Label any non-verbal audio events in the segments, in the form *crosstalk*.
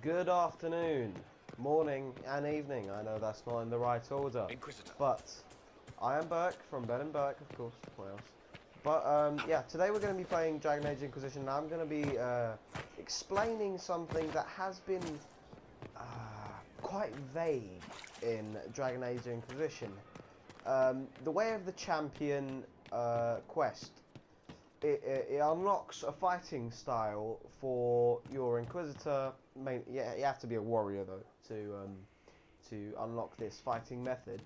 Good afternoon, morning, and evening. I know that's not in the right order, Inquisitor. but I am Burke from Ben and Burke, of course. What else? But um, yeah, today we're going to be playing Dragon Age Inquisition. And I'm going to be uh, explaining something that has been uh, quite vague in Dragon Age Inquisition. Um, the Way of the Champion uh, quest. It, it, it unlocks a fighting style for your Inquisitor. Main, yeah, you have to be a warrior though to um, to unlock this fighting method.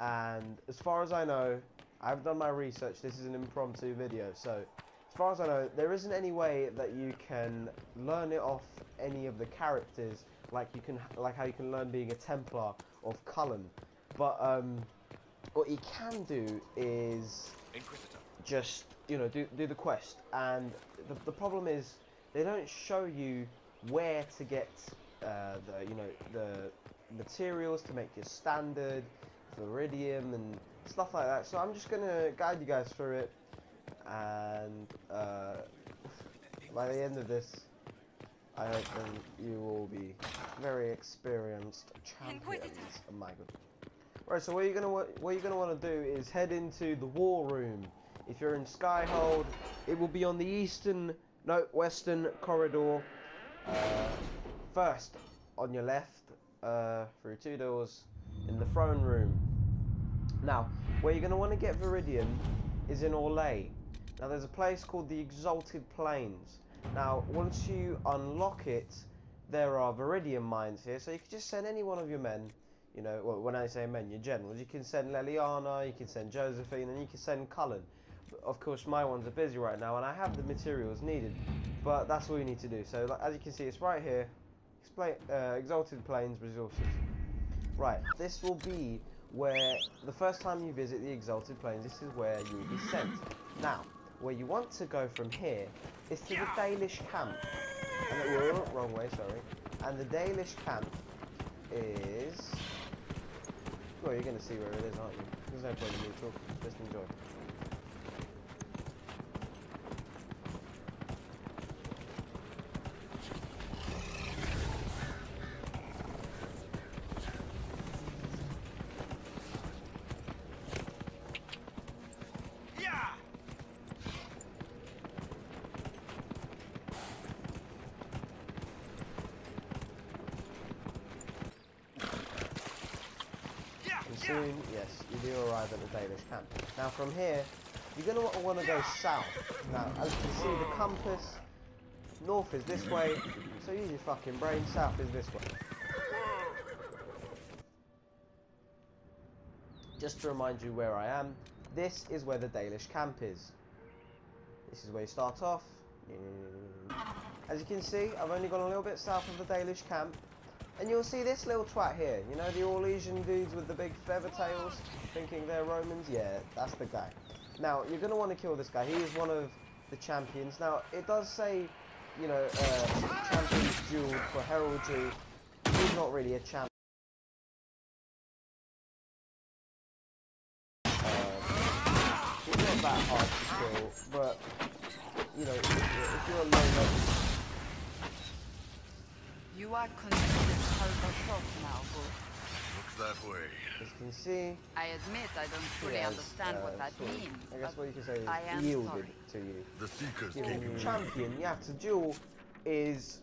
And as far as I know, I've done my research. This is an impromptu video, so as far as I know, there isn't any way that you can learn it off any of the characters, like you can, like how you can learn being a Templar of Cullen. But um, what you can do is Inquisitor. just you know do do the quest, and the the problem is they don't show you where to get uh, the you know the materials to make your standard Veridium and stuff like that. So I'm just gonna guide you guys through it, and uh, by the end of this, I hope you will be very experienced champions. Oh my god. Right, so what you're gonna what you're gonna want to do is head into the war room. If you're in Skyhold, it will be on the eastern, no, western corridor. Uh, first, on your left, uh, through two doors, in the throne room. Now, where you're gonna want to get Viridian is in Orlais. Now, there's a place called the Exalted Plains. Now, once you unlock it, there are Viridian mines here, so you can just send any one of your men you know, well, when I say men, your generals, you can send Leliana, you can send Josephine, and you can send Cullen. Of course, my ones are busy right now, and I have the materials needed, but that's all you need to do. So, like, as you can see, it's right here. Uh, Exalted Plains resources. Right, this will be where the first time you visit the Exalted Plains, this is where you will be sent. Now, where you want to go from here is to the Dalish camp. And whoa, wrong way, sorry. And the Dalish camp is well, you're gonna see where it is, aren't you? There's no point in me talking. Just enjoy. Yeah! Yes, you do arrive at the Dalish camp. Now from here, you're gonna want to go south. Now, as you can see, the compass, north is this way, so use your fucking brain, south is this way. Just to remind you where I am, this is where the Dalish camp is. This is where you start off. As you can see, I've only gone a little bit south of the Dalish camp. And you'll see this little twat here. You know the Orlesian dudes with the big feather tails, thinking they're Romans? Yeah, that's the guy. Now, you're going to want to kill this guy. He is one of the champions. Now, it does say, you know, uh, champions duel for heraldry. He's not really a champion. He's not that hard to kill, but, you know, if, if you're a low level You are considered Kalbashov now, Bo. Looks that way. As you can see, I admit I don't fully he has, understand uh, what that sort means. I guess what you can say is I am yielded sorry. to you. The Seekers Your gave you champion you have to duel is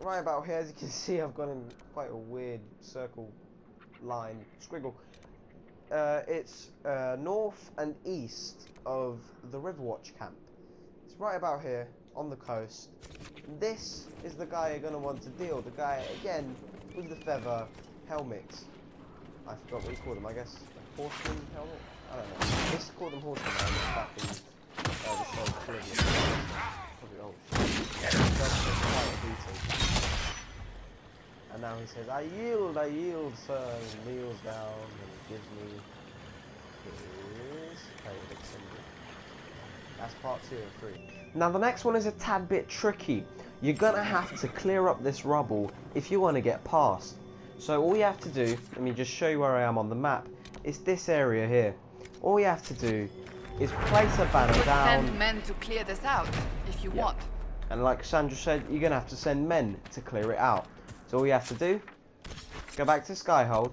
right about here. As you can *laughs* see, I've gone in quite a weird circle line squiggle. Uh, it's uh, north and east of the Riverwatch camp. It's right about here on the coast. This is the guy you're going to want to deal. The guy, again, with the feather helmet. I forgot what you called him, I guess. Horseman helmet? I don't know. To call them horseman helmets back in uh, the show Oblivion. Probably old. And now he says, I yield, I yield, sir, and kneels down and gives me his symbol. That's part two of three. Now the next one is a tad bit tricky. You're gonna have to clear up this rubble if you want to get past. So all you have to do, let me just show you where I am on the map, is this area here. All you have to do is place a banner Could down. send men to clear this out, if you Yeah. want. And like Sandra said, you're going to have to send men to clear it out. So all you have to do, go back to Skyhold.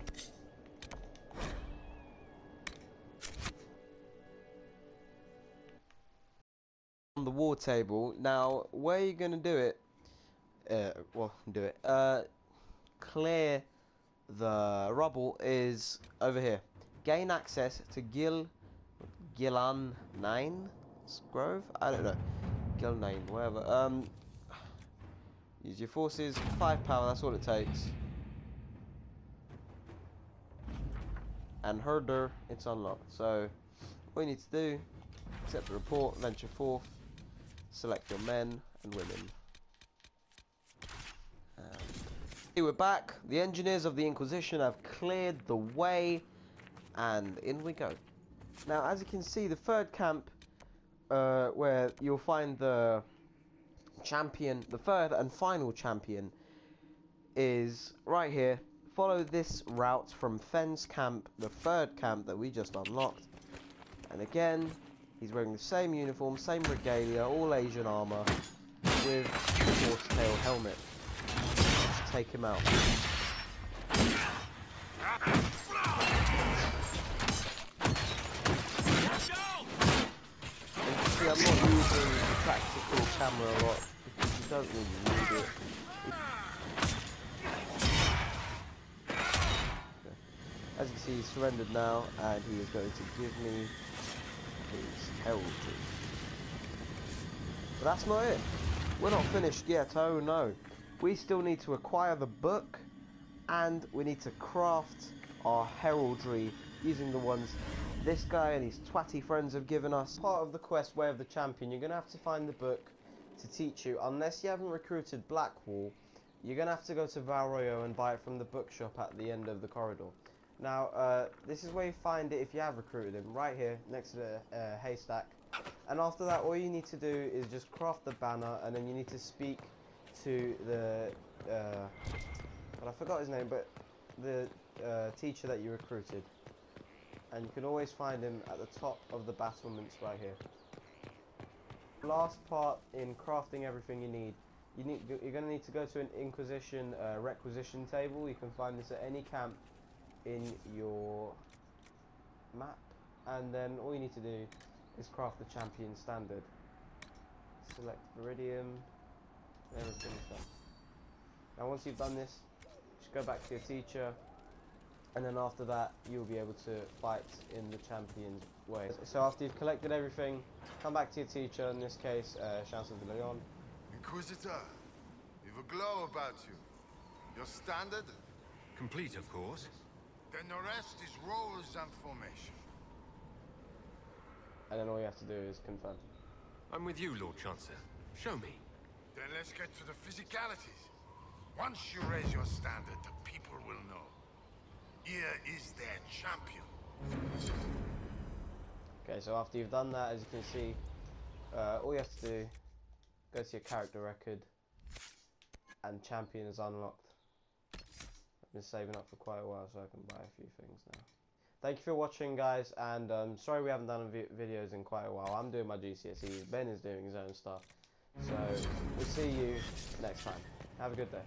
The war table. Now, where are you going to do it? Uh, well, do it. Uh, clear the rubble is over here. Gain access to Gil Gilan 9 Grove? I don't know. Gil 9, whatever. Um, use your forces, 5 power, that's all it takes. And herder, it's unlocked. So, all you need to do, accept the report, venture forth, select your men and women. Um, we're back. The engineers of the Inquisition have cleared the way, and in we go. Now, as you can see, the third camp, uh, where you'll find the champion, the third and final champion, is right here. Follow this route from Fens camp, the third camp that we just unlocked. And again, he's wearing the same uniform, same regalia, Orlesian armor, with the horsetail helmet. Let's take him out. See, I'm not using the tactical camera a lot because you don't really need it. As you can see, he's surrendered now, and he is going to give me his heraldry. But that's not it. We're not finished yet. Oh no, we still need to acquire the book, and we need to craft our heraldry using the ones this guy and his twatty friends have given us. Part of the quest Way of the Champion, you're going to have to find the book to teach you. Unless you haven't recruited Blackwall, you're going to have to go to Val Royeux and buy it from the bookshop at the end of the corridor. Now, uh, this is where you find it if you have recruited him, right here, next to the uh, haystack. And after that, all you need to do is just craft the banner, and then you need to speak to the, uh, well, I forgot his name, but the uh, teacher that you recruited and you can always find him at the top of the battlements right here. Last part in crafting everything you need. You need you're going to need to go to an Inquisition uh, requisition table. You can find this at any camp in your map, and then all you need to do is craft the champion standard. Select Veridium, everything's done. Now once you've done this, just go back to your teacher, and then after that you'll be able to fight in the champion's way. So after you've collected everything, come back to your teacher, in this case, uh, Chancellor de Leon. Inquisitor, you've a glow about you. Your standard? Complete, of course. Then the rest is roles and formation. And then all you have to do is confirm. I'm with you, Lord Chancellor. Show me. Then let's get to the physicalities. Once you raise your standard, the people will know. Here is their champion. Okay, so after you've done that, as you can see, uh, all you have to do, go to your character record, and champion is unlocked. Been saving up for quite a while so I can buy a few things now. Thank you for watching guys, and um, sorry we haven't done vi videos in quite a while. I'm doing my GCSEs, Ben is doing his own stuff. So, we'll see you next time. Have a good day.